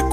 je